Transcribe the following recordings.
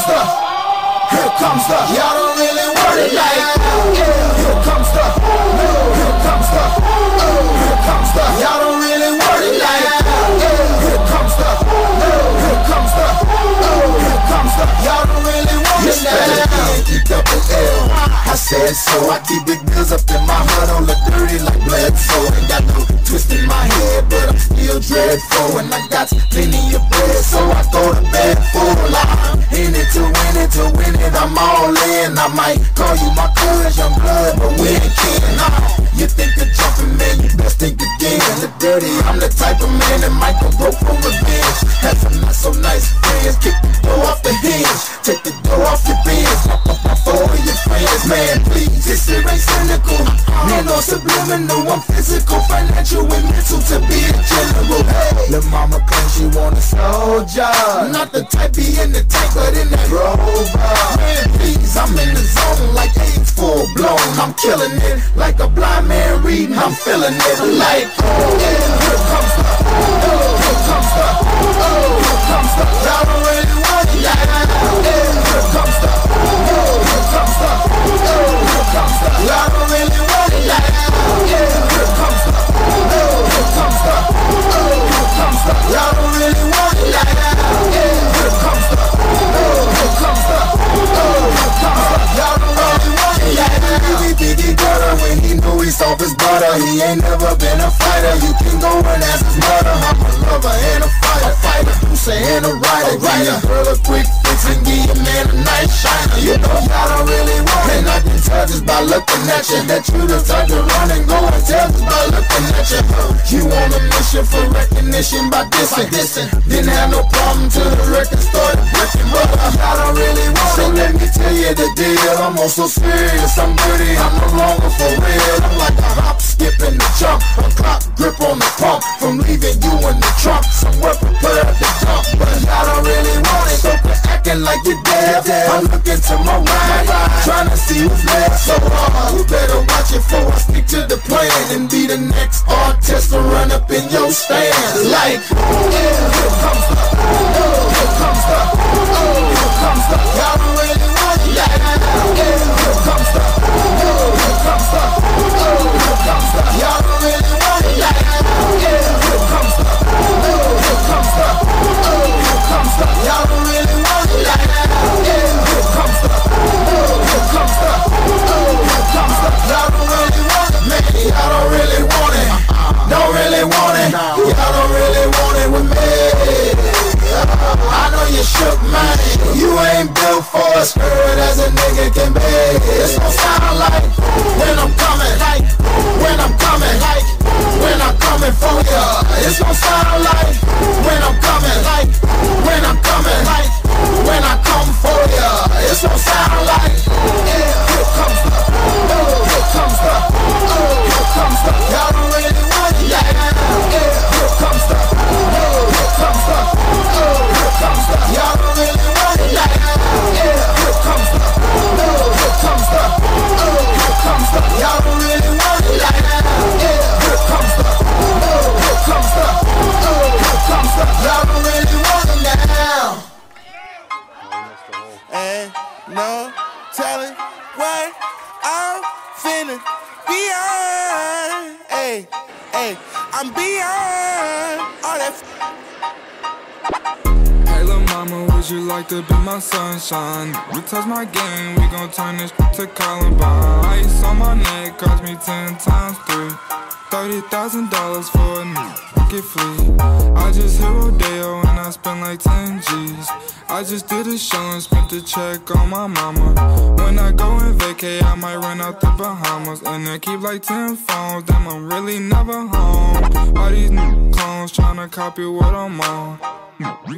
comes the, here comes the, y'all don't really want it like Here comes the, here comes the, here comes the, y'all don't really want it like Here comes the, here comes the, here comes the, y'all don't really want it like. Double L. I said so, I keep big bills up in my heart on the dirty like blood so Ain't got no twist in my head, but I'm still dreadful. And I got plenty of I'm all in. I might call you my cousin, blood, but we ain't kin nah. You think of jumping, man, you best think again. The dirty, I'm the type of man that might go broke for revenge. Have some not so nice friends, kick the door off the hinge. Take the door off your bins, with Man, please, this shit ain't cynical. Man, no subliminal, I'm physical, financial, and mental to be a general. Hey, Lil' mama claims she want a soldier. Not the type be in the tank, but in that rover. Man, please, I'm in the zone like AIDS full blown I'm killing it like a blind man reading, I'm feeling it like oh, yeah, here comes the, oh, here comes the, oh, here comes the, y'all don't really want it, soft as butter. He ain't never been a fighter. You can go and ask his mother. I'm a lover and a fighter. Fighter, you saying a writer. Give your girl a quick fix and give your man a nice shiner. You know y'all don't really want it. I can tell just by looking at you that you the type to run and go and tell just by looking at you. You on a mission for recognition by dissing. dissing. Didn't have no problem till the record started breaking. But y'all don't really want it. So let me tell you the deal. I'm also serious. I'm dirty. I'm no longer for real. I'm like a hop, skip, and a jump. A clock grip on the pump. From leaving you in the trunk. Somewhere prepared to dump. But y'all don't really want it. So quit acting like you're dead. I'm looking to my right. Trying to see who's left. So hard. You better watch it before I stick to the plan. And be the next artist to run up in your stand. Like, yeah, here comes the, oh, here comes the, oh, here comes the. Y'all as a nigga can be. It's gon' sound like when I'm coming, like when I'm coming, like when I'm coming for ya. It's gon' sound like when I'm coming, like when I'm coming, like when I come for ya. It's gon' sound like yeah, here comes the, oh, here comes the, oh, here comes the. Y'all no to be my sunshine? You touch my game, we gon' turn this to Columbine. Ice on my neck cost me ten times three. Thirty thousand dollars for a get free. I just hit Rodeo and I spent like 10 G's. I just did a show and spent the check on my mama. When I go and vacay, I might run out the Bahamas. And I keep like 10 phones, damn, I'm really never home. All these new clones tryna copy what I'm on.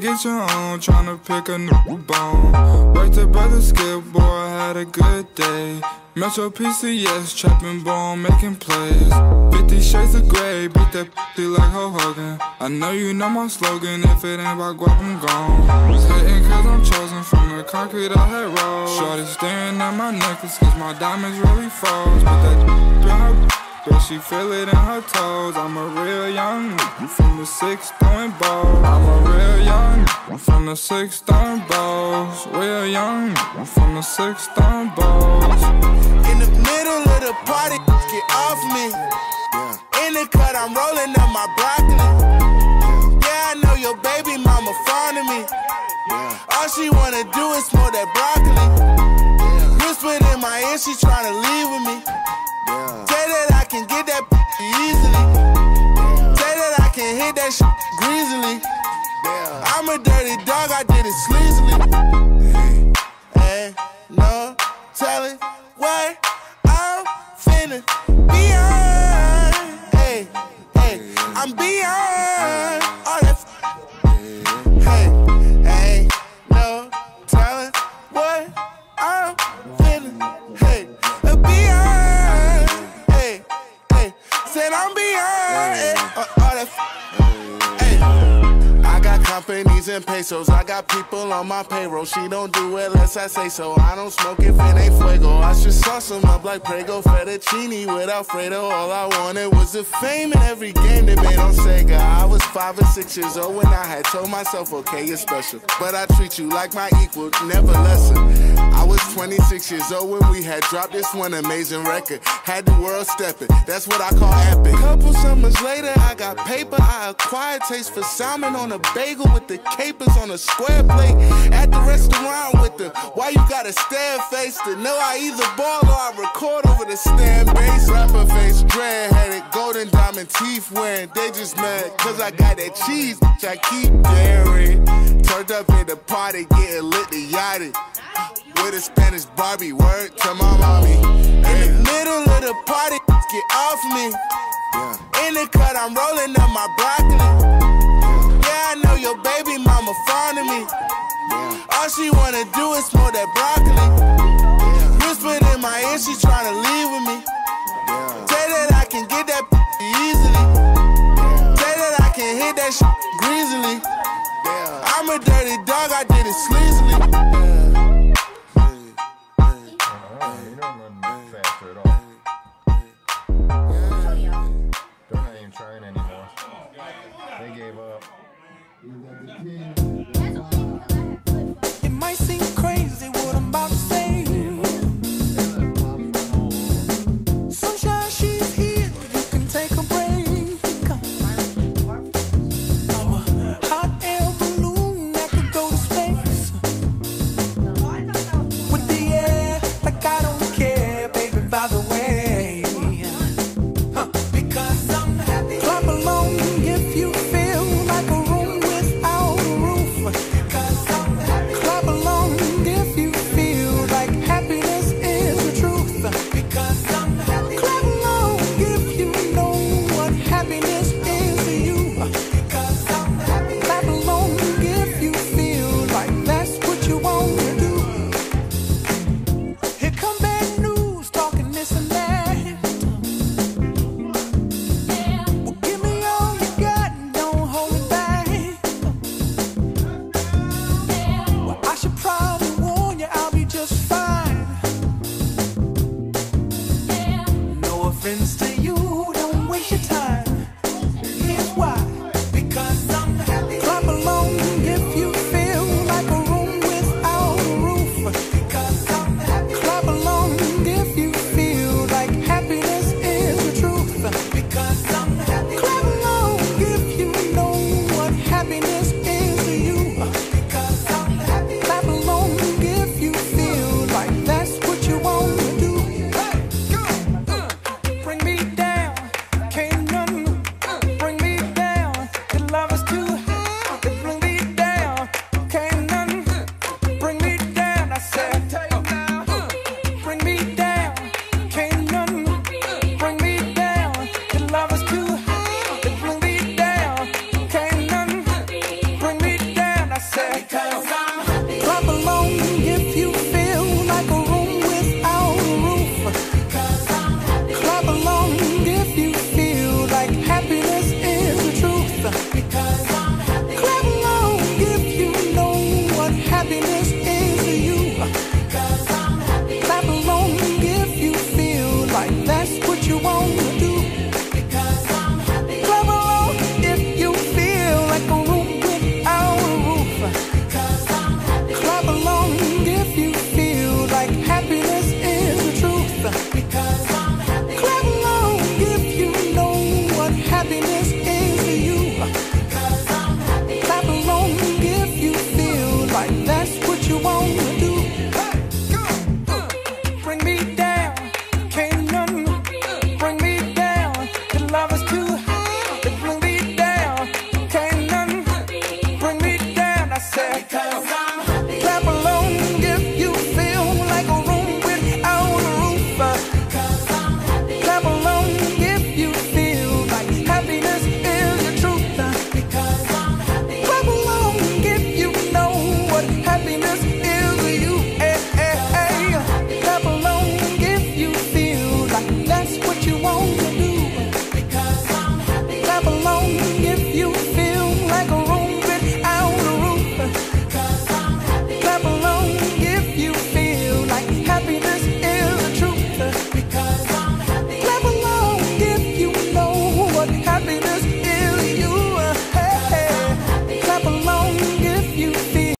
Get your own, tryna pick a new bone. Right to brother Skip, boy, I had a good day. Metro PCS, trapping bone, making plays. 50 shades of gray, beat that pussy like Hulk Hogan. I know you know my slogan, if it ain't about guap, I'm gone. Was cause I'm chosen from the concrete I had rolled. Shorty staring at my necklace cause my diamonds really froze. But that Yeah, she feel it in her toes. I'm a real young I'm from the six throwing balls. I'm a real young I'm from the six throwing balls. Real young I'm from the six throwing balls. In the middle of the party, get off me. In the cut, I'm rolling up my broccoli. Yeah, I know your baby mama fond of me. All she wanna do is smoke that broccoli. Whispered in my ear, she tryna leave with me. Say that I can get that easily. Say that I can hit that shit greasily. I'm a dirty dog, I did it sleazily. Hey, I got companies and pesos. I got people on my payroll. She don't do it unless I say so. I don't smoke if it ain't fuego. I should sauce them up like Prego fettuccine with Alfredo. All I wanted was the fame in every game they made on Sega. I was five or six years old when I had told myself, okay, you're special. But I treat you like my equal, never lesser. I was 26 years old when we had dropped this one amazing record. Had the world stepping, that's what I call epic. Couple summers later, I got paper. I acquired taste for salmon on a bagel with the capers on a square plate. At the restaurant with the why you gotta stare face to know I either ball or I record over the stand bass. Rapper face, dread headed, diamond teeth wearing. They just mad cause I got that cheese, I keep daring. Turned up in the party, getting lit the yachty. With a Spanish Barbie, word to my mommy. In the middle of the party, get off me. In the cut, I'm rolling up my broccoli. Yeah, I know your baby mama fond of me. All she wanna do is smoke that broccoli. Whispered in my ear, she tryna leave with me. Say that I can get that easily. Say that I can hit that shit greasily. I'm a dirty dog, I did it sleazily.